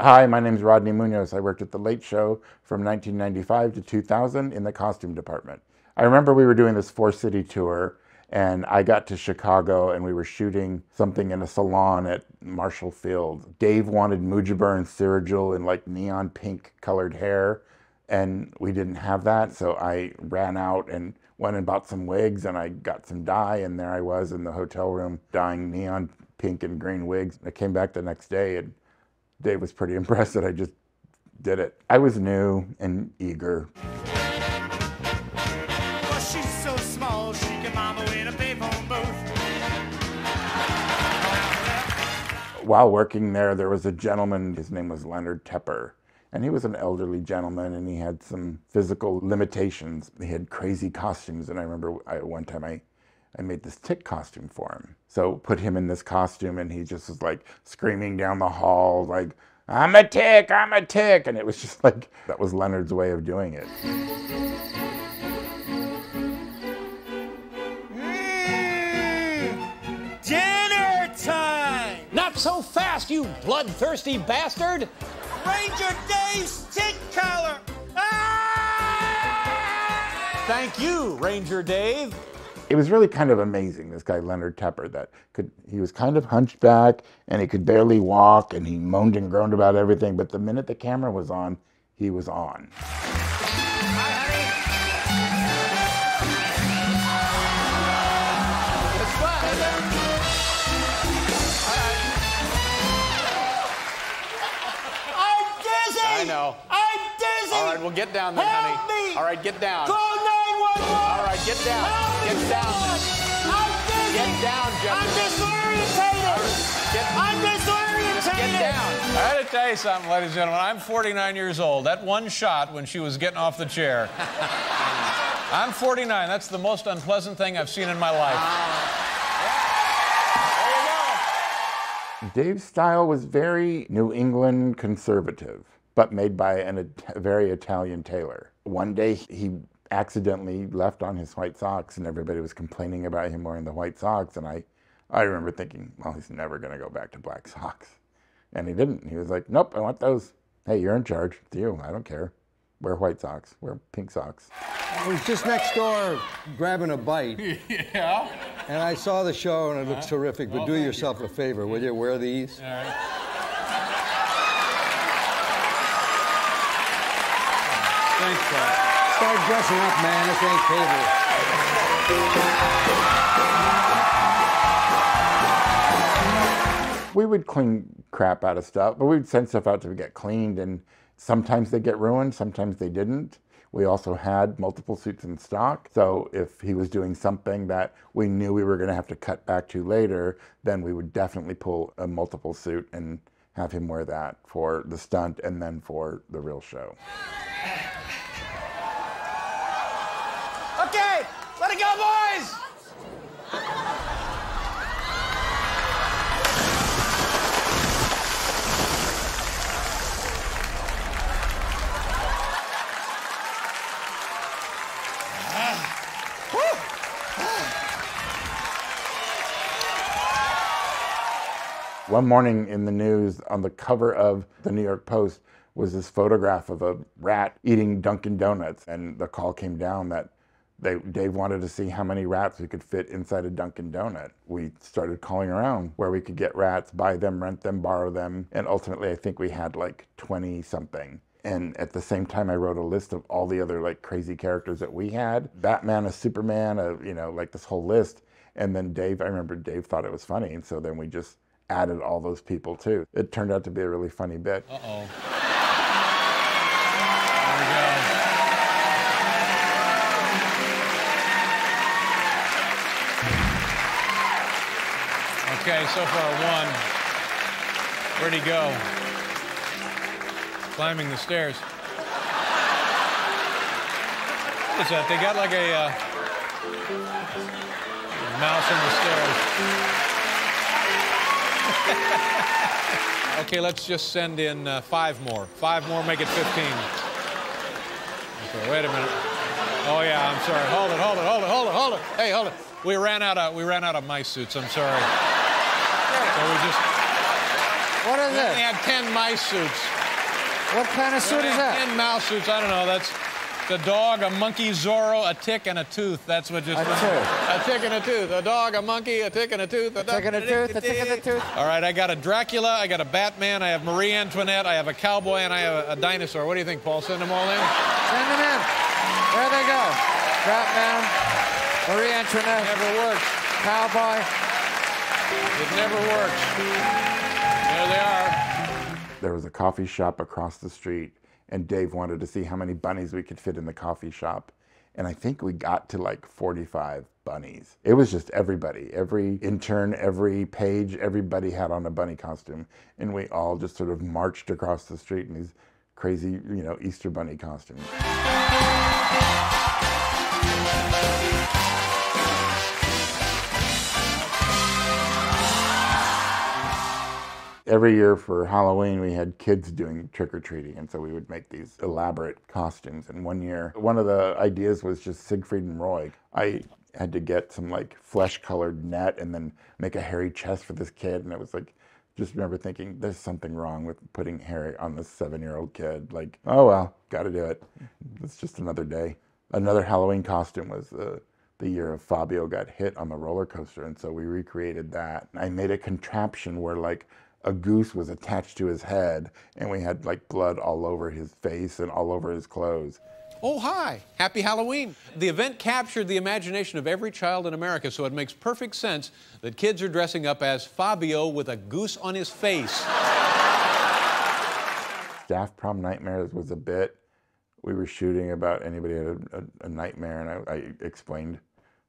Hi, my name is Rodney Munoz. I worked at The Late Show from 1995 to 2000 in the costume department. I remember we were doing this four city tour, and I got to Chicago and we were shooting something in a salon at Marshall Field. Dave wanted Mujibur and Sirajul in like neon pink colored hair, and we didn't have that, so I ran out and went and bought some wigs and I got some dye, and there I was in the hotel room dyeing neon pink and green wigs. I came back the next day and Dave was pretty impressed that I just did it. I was new and eager. Well, so small, she can mama in a payphone booth. While working there, there was a gentleman, his name was Leonard Tepper, and he was an elderly gentleman and he had some physical limitations. He had crazy costumes, and I remember I, one time I I made this tick costume for him. So put him in this costume and he just was like screaming down the hall, like, I'm a tick, I'm a tick. And it was just like, that was Leonard's way of doing it. Dinner time! Not so fast, you bloodthirsty bastard! Ranger Dave's tick collar! Ah! Thank you, Ranger Dave. It was really kind of amazing, this guy Leonard Tepper, that could he was kind of hunched back and he could barely walk and he moaned and groaned about everything, but the minute the camera was on, he was on. It's fun, isn't? I'm dizzy! I know. I'm dizzy! All right, well, get down then, Help honey. me! All right, get down. Call 911! All right, get down. Help Get down. I'm dizzy! Get down, I'm Jefferson. disorientated! Get, I'm disorientated! get down. I had to tell you something, ladies and gentlemen. I'm 49 years old. That one shot when she was getting off the chair. I'm 49. That's the most unpleasant thing I've seen in my life. There you go. Dave's style was very New England conservative, but made by an, a very Italian tailor. One day he accidentally left on his white socks, and everybody was complaining about him wearing the white socks. And I, I remember thinking, well, he's never going to go back to black socks. And he didn't. He was like, nope, I want those. Hey, you're in charge. It's you. I don't care. Wear white socks. Wear pink socks. I was just next door grabbing a bite. Yeah? And I saw the show and it looks uh-huh. terrific, but do yourself a favor, will you? Wear these. All right. Thanks, Frank. Start dressing up, man. This ain't cable. we would clean crap out of stuff, but we'd send stuff out to get cleaned, and sometimes they get ruined, sometimes they didn't. We also had multiple suits in stock, so if he was doing something that we knew we were going to have to cut back to later, then we would definitely pull a multiple suit and have him wear that for the stunt and then for the real show. Okay, let it go, boys! One morning in the news, on the cover of the New York Post, was this photograph of a rat eating Dunkin' Donuts. And the call came down that they, Dave wanted to see how many rats we could fit inside a Dunkin' Donut. We started calling around where we could get rats, buy them, rent them, borrow them. And ultimately, I think we had like 20 something. And at the same time, I wrote a list of all the other like crazy characters that we had Batman, a Superman, a, you know, like this whole list. And then Dave, I remember Dave thought it was funny. And so then we just added all those people too. It turned out to be a really funny bit. Uh oh. Okay, so far one. Where'd he go? Climbing the stairs. What is that? They got like a uh, mouse on the stairs. Okay, let's just send in uh, five more. Five more, make it 15. Okay, wait a minute. Oh yeah, I'm sorry. Hold it, hold it, hold it, hold it, hold it. Hey, hold it. We ran out of we ran out of mice suits. I'm sorry. So we just What is They it? had 10 mice suits. What kind of suit is that? 10 mouse suits. I don't know. That's the dog, a monkey, Zorro, a tick, and a tooth. That's what just. A tooth. A tick and a tooth. A dog, a monkey, a tick and a tooth. A, tick and a tooth, a tick and a tooth. All right, I got a Dracula, I got a Batman, I have Marie Antoinette, I have a cowboy, and I have a, a dinosaur. What do you think, Paul? Send them all in? Send them in. There they go. Batman, Marie Antoinette, Never works. cowboy. It never works. There they are. There was a coffee shop across the street, and Dave wanted to see how many bunnies we could fit in the coffee shop. And I think we got to like 45 bunnies. It was just everybody, every intern, every page, everybody had on a bunny costume. And we all just sort of marched across the street in these crazy, you know, Easter bunny costumes. Every year for Halloween, we had kids doing trick or treating, and so we would make these elaborate costumes. And one year, one of the ideas was just Siegfried and Roy. I had to get some like flesh colored net and then make a hairy chest for this kid. And it was like, just remember thinking, there's something wrong with putting hair on this seven year old kid. Like, oh well, gotta do it. It's just another day. Another Halloween costume was uh, the year of Fabio got hit on the roller coaster, and so we recreated that. I made a contraption where like a goose was attached to his head, and we had like blood all over his face and all over his clothes. Oh, hi. Happy Halloween. The event captured the imagination of every child in America, so it makes perfect sense that kids are dressing up as Fabio with a goose on his face. Staff Prom Nightmares was a bit. We were shooting about anybody had a, a, a nightmare, and I, I explained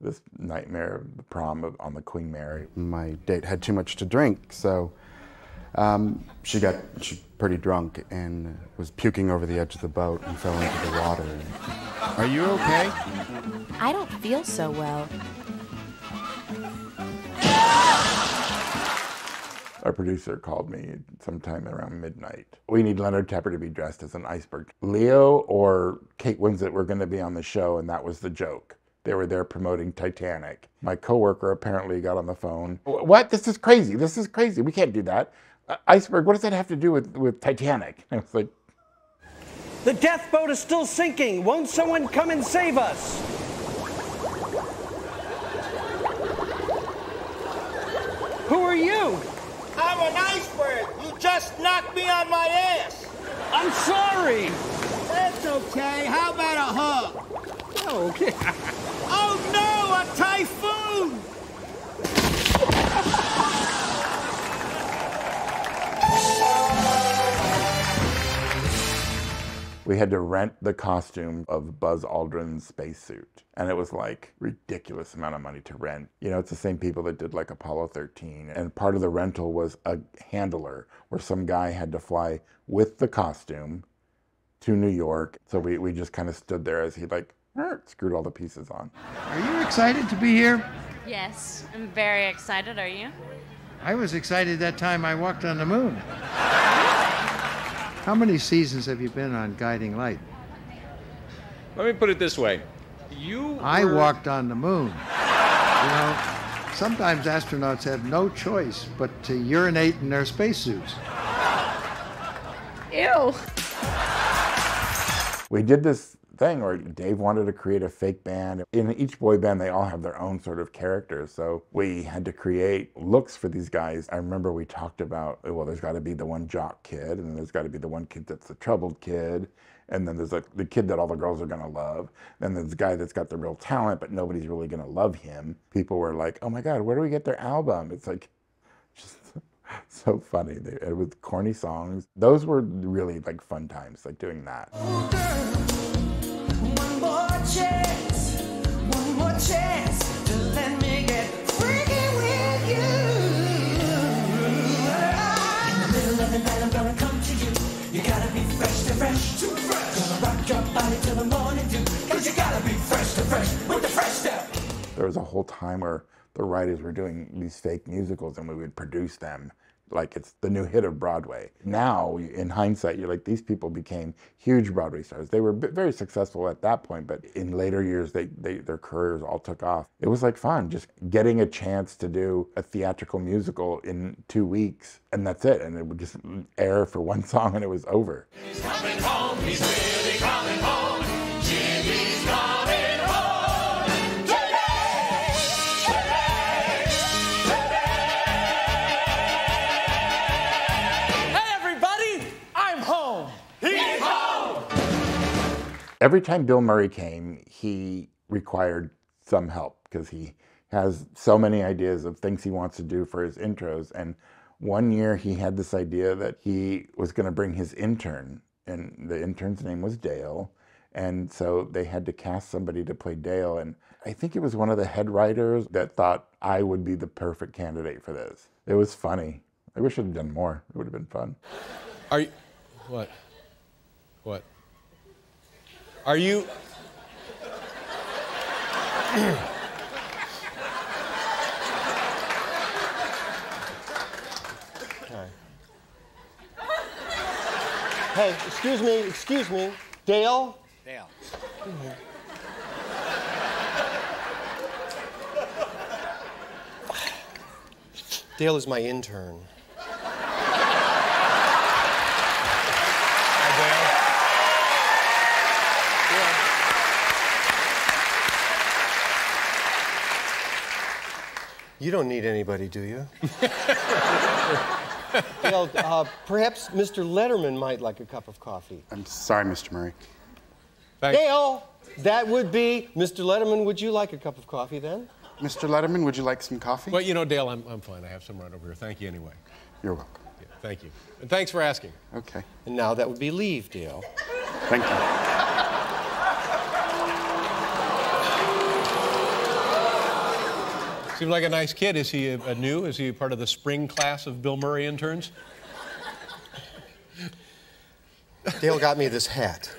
this nightmare of the prom of, on the Queen Mary. my date had too much to drink, so um, she got she, pretty drunk and was puking over the edge of the boat and fell into the water. Are you okay? I don't feel so well. Our producer called me sometime around midnight. We need Leonard Tepper to be dressed as an iceberg. Leo or Kate Winslet were going to be on the show, and that was the joke. They were there promoting Titanic. My coworker apparently got on the phone. What? This is crazy. This is crazy. We can't do that. Uh, iceberg. What does that have to do with, with Titanic? I was like, The death boat is still sinking. Won't someone come and save us? Who are you? I'm an iceberg. You just knocked me on my ass. I'm sorry. That's okay. How about a hug? Oh, okay. Oh no, a typhoon! We had to rent the costume of Buzz Aldrin's spacesuit. And it was like ridiculous amount of money to rent. You know, it's the same people that did like Apollo 13. And part of the rental was a handler where some guy had to fly with the costume to New York. So we, we just kind of stood there as he like er, screwed all the pieces on. Are you excited to be here? Yes, I'm very excited. Are you? I was excited that time I walked on the moon. How many seasons have you been on Guiding Light? Let me put it this way. You I walked on the moon. You know, sometimes astronauts have no choice but to urinate in their spacesuits. Ew. we did this thing where Dave wanted to create a fake band. In each boy band, they all have their own sort of characters. So we had to create looks for these guys. I remember we talked about, oh, well, there's got to be the one jock kid, and there's got to be the one kid that's the troubled kid. And then there's like the kid that all the girls are gonna love. Then there's the guy that's got the real talent, but nobody's really gonna love him. People were like, "Oh my God, where do we get their album?" It's like, just so funny. It was corny songs. Those were really like fun times, like doing that. There was a whole time where the writers were doing these fake musicals and we would produce them like it's the new hit of Broadway. Now, in hindsight, you're like, these people became huge Broadway stars. They were very successful at that point, but in later years, they, they their careers all took off. It was like fun, just getting a chance to do a theatrical musical in two weeks, and that's it. And it would just air for one song, and it was over. He's coming home, he's really coming home. Every time Bill Murray came, he required some help because he has so many ideas of things he wants to do for his intros. And one year he had this idea that he was going to bring his intern, and the intern's name was Dale. And so they had to cast somebody to play Dale. And I think it was one of the head writers that thought I would be the perfect candidate for this. It was funny. I wish I'd done more. It would have been fun. Are you. What? What? Are you. Hey, excuse me, excuse me. Dale? Dale. Dale is my intern. You don't need anybody, do you? Dale, uh, perhaps Mr. Letterman might like a cup of coffee. I'm sorry, Mr. Murray. Dale, that would be Mr. Letterman. Would you like a cup of coffee then? Mr. Letterman, would you like some coffee? Well, you know, Dale, I'm, I'm fine. I have some right over here. Thank you anyway. You're welcome. Yeah, thank you. And thanks for asking. Okay. And now that would be leave, Dale. Thank you. Seems like a nice kid. Is he a, a new? Is he part of the spring class of Bill Murray interns? Dale got me this hat.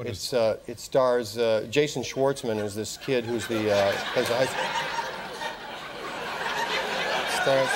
it's, uh, it stars uh, Jason Schwartzman as this kid who's the uh, plays the high stars.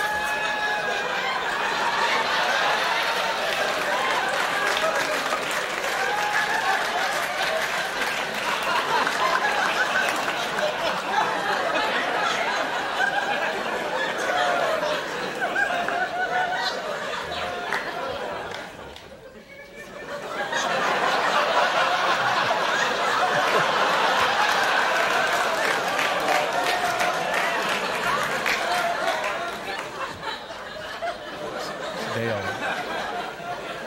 Dale.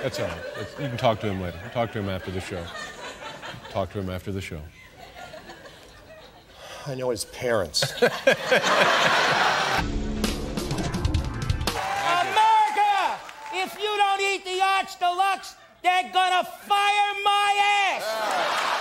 That's all right. That's- You can talk to him later. Talk to him after the show. Talk to him after the show. I know his parents. America! If you don't eat the Arch Deluxe, they're gonna fire my